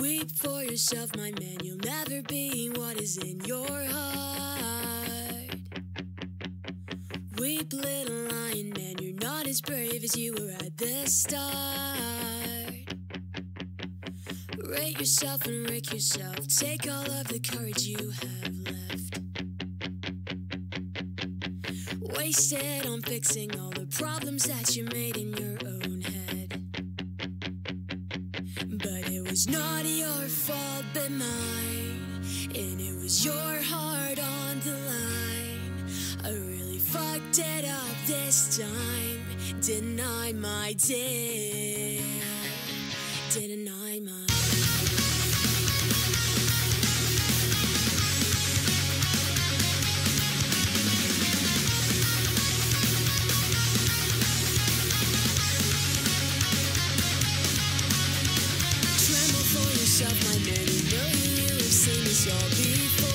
Weep for yourself, my man. You'll never be what is in your heart. Weep, little lion man. You're not as brave as you were at the start. Rate yourself and rake yourself. Take all of the courage you have left. Waste it on fixing all the problems that you made in your own head. But was not your fault but mine. And it was your heart on the line. I really fucked it up this time. Didn't my dear? Didn't of my neighborhood this all before.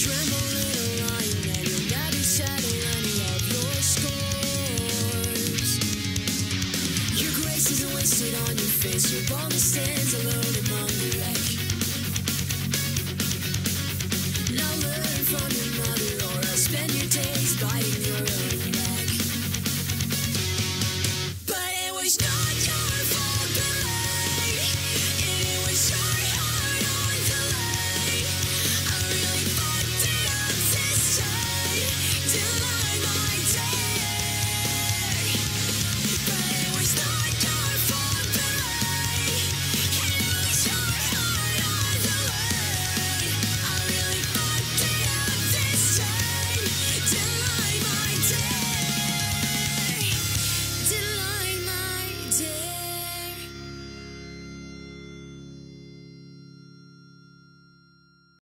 Tremble little lion and you'll never settle any of your scores. Your grace is wasted on your face, you're bold to